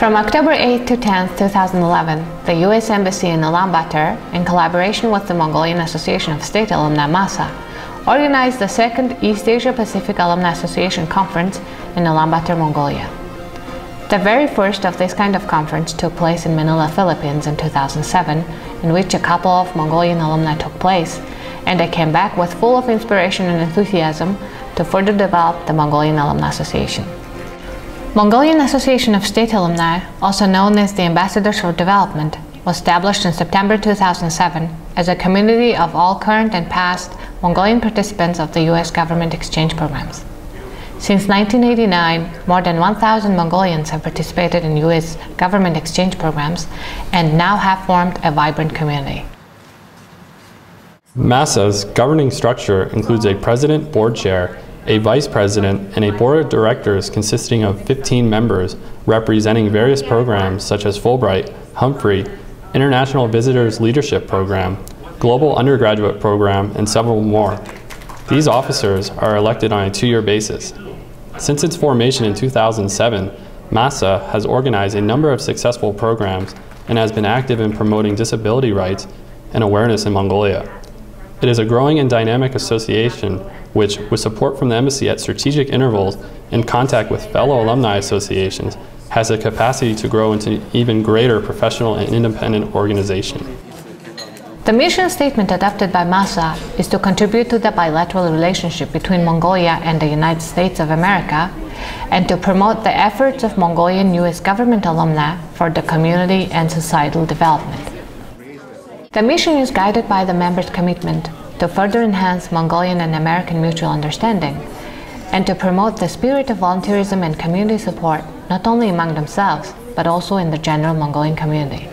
From October 8 to 10, 2011, the U.S. Embassy in Ulaanbaatar, in collaboration with the Mongolian Association of State Alumni MASA, organized the second East Asia Pacific Alumni Association Conference in Ulaanbaatar, Mongolia. The very first of this kind of conference took place in Manila, Philippines in 2007, in which a couple of Mongolian alumni took place, and they came back with full of inspiration and enthusiasm to further develop the Mongolian Alumni Association. Mongolian Association of State Alumni, also known as the Ambassadors for Development, was established in September 2007 as a community of all current and past Mongolian participants of the U.S. government exchange programs. Since 1989, more than 1,000 Mongolians have participated in U.S. government exchange programs and now have formed a vibrant community. MASA's governing structure includes a president board chair a vice president, and a board of directors consisting of 15 members representing various programs such as Fulbright, Humphrey, International Visitors Leadership Program, Global Undergraduate Program, and several more. These officers are elected on a two-year basis. Since its formation in 2007, MASA has organized a number of successful programs and has been active in promoting disability rights and awareness in Mongolia. It is a growing and dynamic association which, with support from the embassy at strategic intervals and contact with fellow alumni associations, has the capacity to grow into an even greater professional and independent organization. The mission statement adopted by MASA is to contribute to the bilateral relationship between Mongolia and the United States of America and to promote the efforts of Mongolian U.S. government alumni for the community and societal development. The mission is guided by the members' commitment to further enhance Mongolian and American mutual understanding and to promote the spirit of volunteerism and community support not only among themselves but also in the general Mongolian community.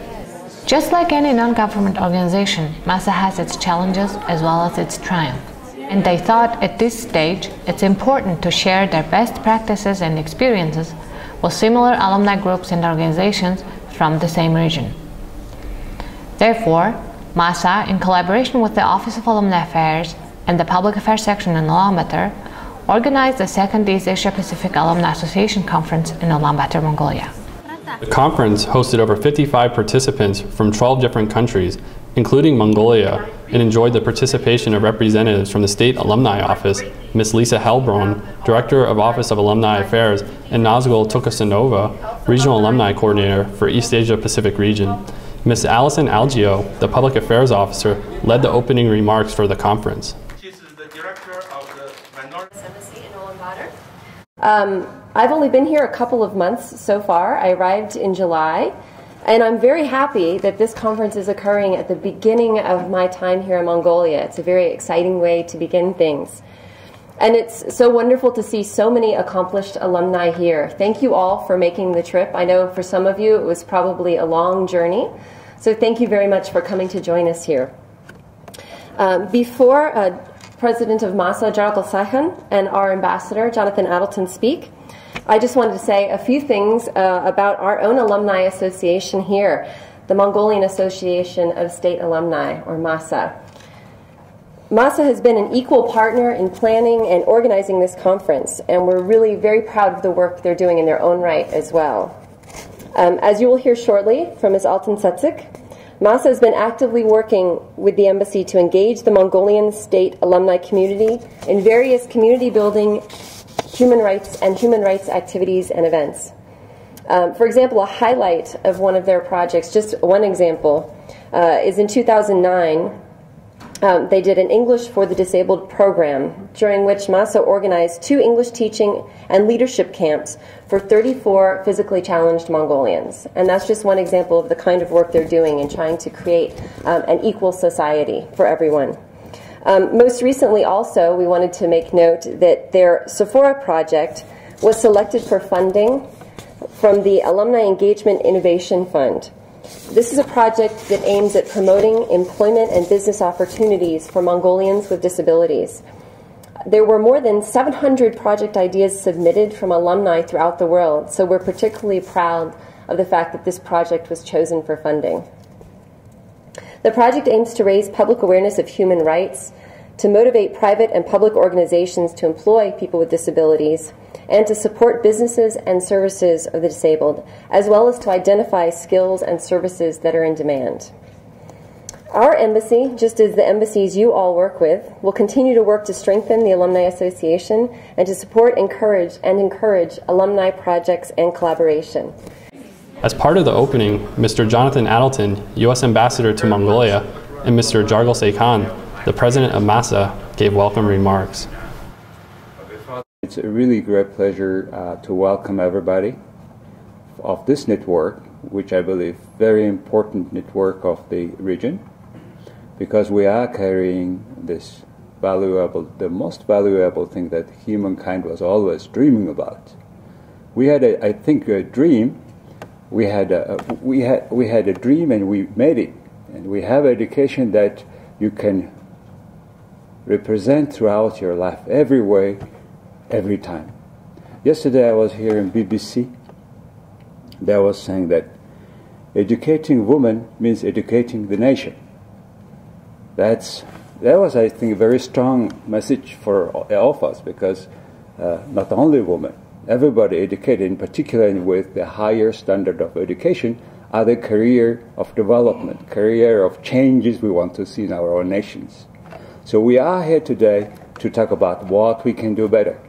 Just like any non-government organization, MASA has its challenges as well as its triumphs. And they thought at this stage it's important to share their best practices and experiences with similar alumni groups and organizations from the same region. Therefore, MASA, in collaboration with the Office of Alumni Affairs and the Public Affairs section in Ulaanbaatar, organized the second East Asia Pacific Alumni Association Conference in Ulaanbaatar, Mongolia. The conference hosted over 55 participants from 12 different countries, including Mongolia, and enjoyed the participation of representatives from the State Alumni Office, Ms. Lisa Helbron, Director of Office of Alumni Affairs, and Nazgul Tokasanova, Regional Alumni Coordinator for East Asia Pacific Region. Ms. Allison Algio, the Public Affairs Officer, led the opening remarks for the conference. She the director of the Minority Embassy in Ulaanbaatar. Um, I've only been here a couple of months so far. I arrived in July, and I'm very happy that this conference is occurring at the beginning of my time here in Mongolia. It's a very exciting way to begin things. And it's so wonderful to see so many accomplished alumni here. Thank you all for making the trip. I know for some of you it was probably a long journey. So thank you very much for coming to join us here. Um, before uh, President of MASA, Jargal Saihan, and our ambassador, Jonathan Addleton, speak, I just wanted to say a few things uh, about our own alumni association here, the Mongolian Association of State Alumni, or MASA. MASA has been an equal partner in planning and organizing this conference, and we're really very proud of the work they're doing in their own right as well. Um, as you will hear shortly from Ms. Alton Setzik, MASA has been actively working with the embassy to engage the Mongolian state alumni community in various community building, human rights, and human rights activities and events. Um, for example, a highlight of one of their projects, just one example, uh, is in 2009 um, they did an English for the Disabled program, during which MASA organized two English teaching and leadership camps for 34 physically challenged Mongolians. And that's just one example of the kind of work they're doing in trying to create um, an equal society for everyone. Um, most recently, also, we wanted to make note that their Sephora project was selected for funding from the Alumni Engagement Innovation Fund. This is a project that aims at promoting employment and business opportunities for Mongolians with disabilities. There were more than 700 project ideas submitted from alumni throughout the world, so we're particularly proud of the fact that this project was chosen for funding. The project aims to raise public awareness of human rights, to motivate private and public organizations to employ people with disabilities, and to support businesses and services of the disabled, as well as to identify skills and services that are in demand. Our embassy, just as the embassies you all work with, will continue to work to strengthen the Alumni Association and to support, encourage, and encourage alumni projects and collaboration. As part of the opening, Mr. Jonathan Addleton, U.S. Ambassador to Mongolia, and Mr. Jargal Khan, the President of MASA, gave welcome remarks. It's a really great pleasure uh, to welcome everybody of this network, which I believe very important network of the region because we are carrying this valuable, the most valuable thing that humankind was always dreaming about. We had, a, I think, a dream. We had a, we had we had a dream and we made it, and we have education that you can represent throughout your life, every way, every time. Yesterday I was here in BBC. They was saying that educating women means educating the nation. That's that was, I think, a very strong message for all of us because uh, not only women, everybody educated, in particular with the higher standard of education, are the career of development, career of changes we want to see in our own nations. So we are here today to talk about what we can do better,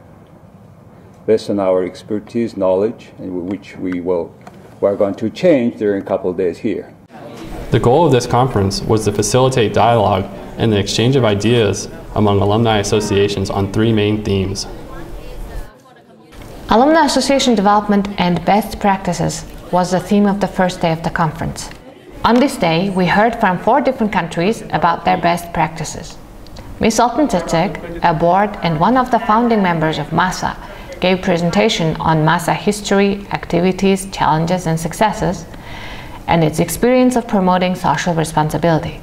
based on our expertise, knowledge, and which we will we're going to change during a couple of days here. The goal of this conference was to facilitate dialogue and the exchange of ideas among alumni associations on three main themes. Alumni Association development and best practices was the theme of the first day of the conference. On this day, we heard from four different countries about their best practices. Ms. Alton Tsetsek, a board and one of the founding members of MASA, gave presentation on MASA history, activities, challenges, and successes, and its experience of promoting social responsibility.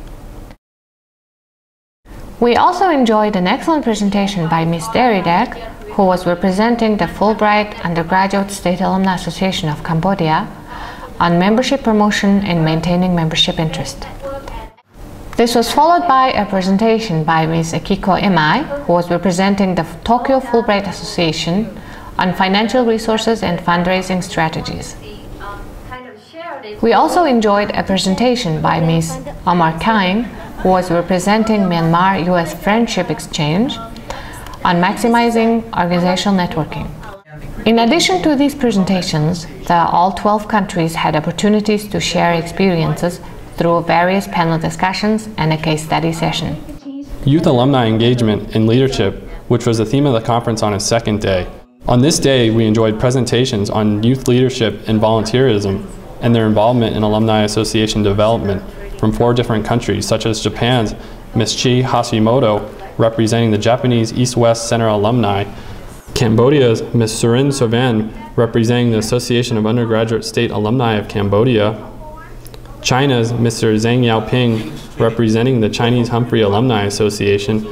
We also enjoyed an excellent presentation by Ms. Deridek, who was representing the Fulbright Undergraduate State Alumni Association of Cambodia on membership promotion and maintaining membership interest. This was followed by a presentation by Ms. Akiko Imai, who was representing the Tokyo Fulbright Association on financial resources and fundraising strategies. We also enjoyed a presentation by Ms. Omar Kaim, who was representing Myanmar US Friendship Exchange on maximizing organizational networking. In addition to these presentations, the all 12 countries had opportunities to share experiences through various panel discussions and a case study session. Youth alumni engagement and leadership, which was the theme of the conference on its second day. On this day, we enjoyed presentations on youth leadership and volunteerism and their involvement in Alumni Association development from four different countries, such as Japan's Ms. Chi Hashimoto, representing the Japanese East-West Center alumni, Cambodia's Ms. Surin Sovan, representing the Association of Undergraduate State Alumni of Cambodia, China's Mr. Zhang Yaoping, representing the Chinese Humphrey Alumni Association,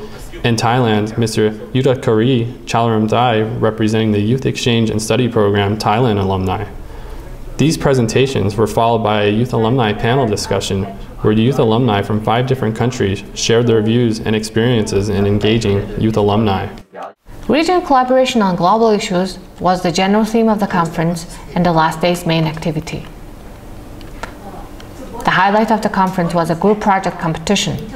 and Thailand, Mr. Yutakari Chalaramthai, representing the Youth Exchange and Study Program Thailand alumni. These presentations were followed by a youth alumni panel discussion where youth alumni from five different countries shared their views and experiences in engaging youth alumni. Regional collaboration on global issues was the general theme of the conference and the last day's main activity. The highlight of the conference was a group project competition.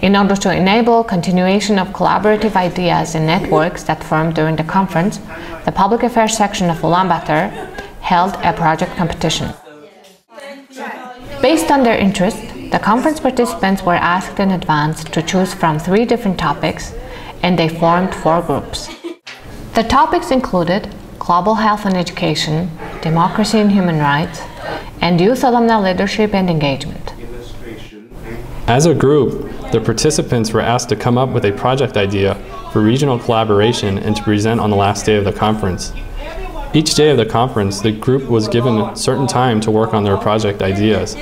In order to enable continuation of collaborative ideas and networks that formed during the conference, the Public Affairs section of Ulaanbaatar held a project competition. Based on their interest, the conference participants were asked in advance to choose from three different topics, and they formed four groups. The topics included global health and education, democracy and human rights, and youth alumni leadership and engagement. As a group, the participants were asked to come up with a project idea for regional collaboration and to present on the last day of the conference. Each day of the conference, the group was given certain time to work on their project ideas.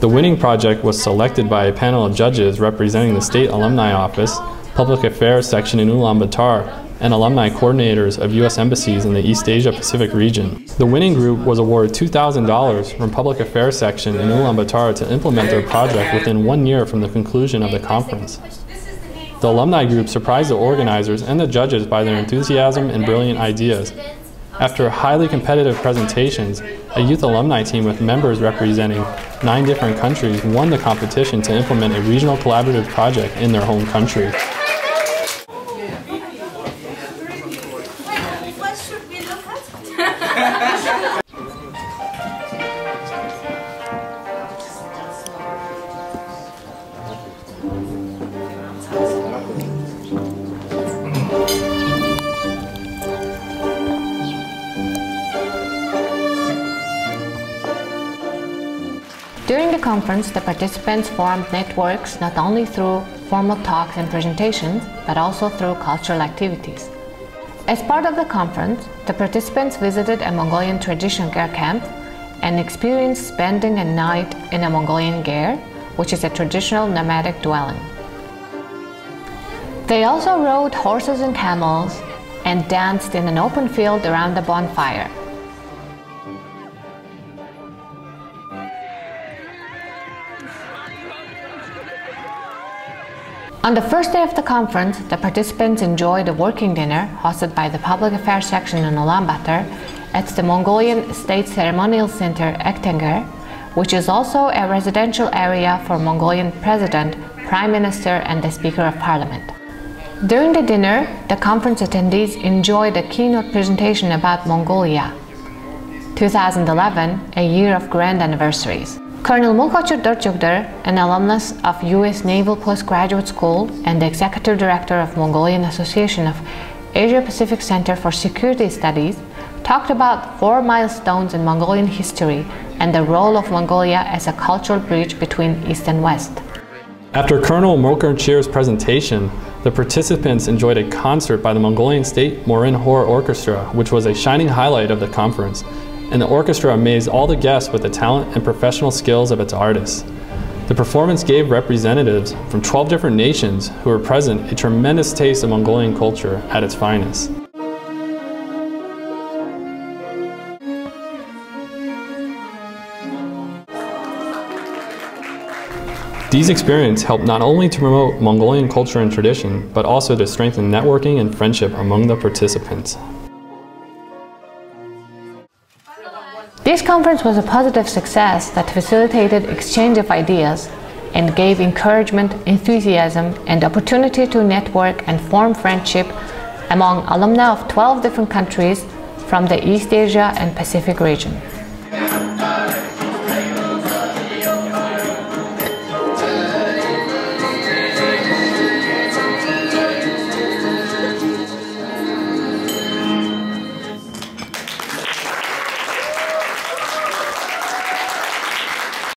The winning project was selected by a panel of judges representing the State Alumni Office, Public Affairs Section in Ulaanbaatar, and alumni coordinators of U.S. embassies in the East Asia Pacific region. The winning group was awarded $2,000 from Public Affairs Section in Ulaanbaatar to implement their project within one year from the conclusion of the conference. The alumni group surprised the organizers and the judges by their enthusiasm and brilliant ideas. After highly competitive presentations, a youth alumni team with members representing nine different countries won the competition to implement a regional collaborative project in their home country. Conference, the participants formed networks not only through formal talks and presentations, but also through cultural activities. As part of the conference, the participants visited a Mongolian traditional ger camp and experienced spending a night in a Mongolian ger, which is a traditional nomadic dwelling. They also rode horses and camels and danced in an open field around a bonfire. On the first day of the conference, the participants enjoyed a working dinner hosted by the Public Affairs section in Ulaanbaatar at the Mongolian State Ceremonial Center Ektenger, which is also a residential area for Mongolian President, Prime Minister, and the Speaker of Parliament. During the dinner, the conference attendees enjoyed a keynote presentation about Mongolia, 2011, a year of grand anniversaries. Colonel Mulkochur Dorchugdar, an alumnus of U.S. Naval Postgraduate School and the Executive Director of Mongolian Association of Asia Pacific Center for Security Studies, talked about four milestones in Mongolian history and the role of Mongolia as a cultural bridge between East and West. After Colonel Mokarchir's presentation, the participants enjoyed a concert by the Mongolian State Morin Khuur Orchestra, which was a shining highlight of the conference, and the orchestra amazed all the guests with the talent and professional skills of its artists. The performance gave representatives from 12 different nations who were present a tremendous taste of Mongolian culture at its finest. These experiences helped not only to promote Mongolian culture and tradition, but also to strengthen networking and friendship among the participants. Conference was a positive success that facilitated exchange of ideas and gave encouragement, enthusiasm, and opportunity to network and form friendship among alumni of 12 different countries from the East Asia and Pacific region.